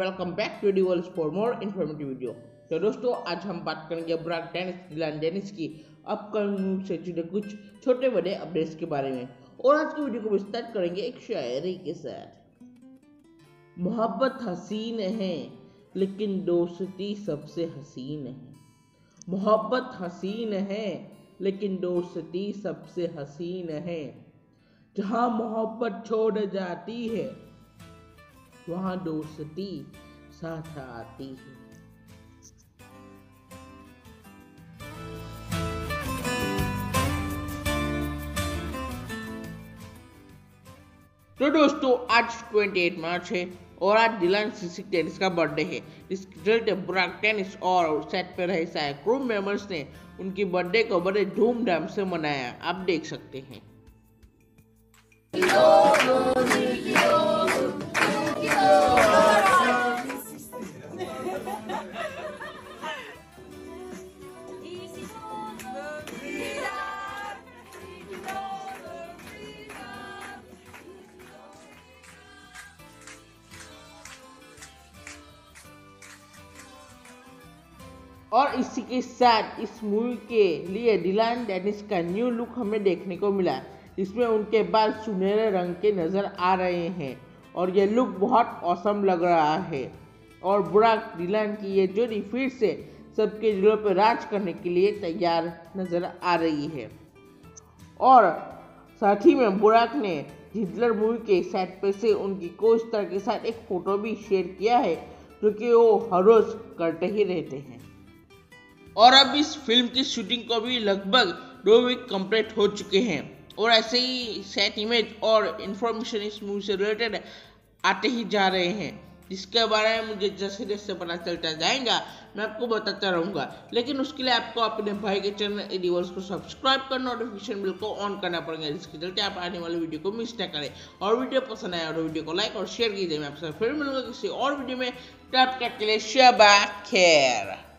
Welcome back to डिवल्स for more informative video तो दोस्तों, आज हम बात करेंगे ब्राक टेनिस डिलान डेनिस की अपकमिंग से जुड़े कुछ छोटे बड़े अपडेट्स के बारे में। और आज की वीडियो को स्टार्ट करेंगे एक शायरी के साथ। मोहब्बत हसीन है, लेकिन दोस्ती सबसे हसीन है। मोहब्बत हसीन है, लेकिन दोस्ती सबसे हसीन है। जहाँ मोहब्बत छोड़ जाती है वहाँ दोस्ती साथ आती है। तो दोस्तों, आज 28 मार्च है और आज डिलान सिसिक टेनिस का बर्थडे है। इस चलते ब्राक टेनिस और सेट पे रहे सारे क्रू मेंबर्स ने उनकी बर्थडे को बड़े धूमधाम से मनाया। आप देख सकते हैं। और इसी के साथ इस मूवी के लिए डिलान डेनिस का न्यू लुक हमें देखने को मिला। इसमें उनके बाल सुनहरे रंग के नज़र आ रहे हैं और ये लुक बहुत औसम लग रहा है। और बुराक डिलान की ये जोड़ी फिर से सबके दिलों पर राज करने के लिए तैयार नज़र आ रही है। और साथ ही में बुराक ने हिटलर मूवी के सेट पे से उनकी को स्टार के साथ एक फ़ोटो भी शेयर किया है जो कि वो हर रोज़ करते ही रहते हैं। और अब इस फ़िल्म की शूटिंग को भी लगभग दो वीक कंप्लीट हो चुके हैं। और ऐसे ही सेट इमेज और इन्फॉर्मेशन इस मूवी से रिलेटेड आते ही जा रहे हैं। जिसके बारे में मुझे जैसे जैसे पता चलता जाएगा। मैं आपको बताता रहूँगा। लेकिन उसके लिए आपको अपने भाई के चैनल एडिवर्स को सब्सक्राइब कर नोटिफिकेशन बिल को ऑन करना पड़ेगा। जिसके चलते आप आने वाले वीडियो को मिस ना करें। और वीडियो पसंद आया और वीडियो को लाइक और शेयर कीजिए। मैं आपसे फिर मिलूँगा किसी और वीडियो में। तब तक के लिए शबा खैर।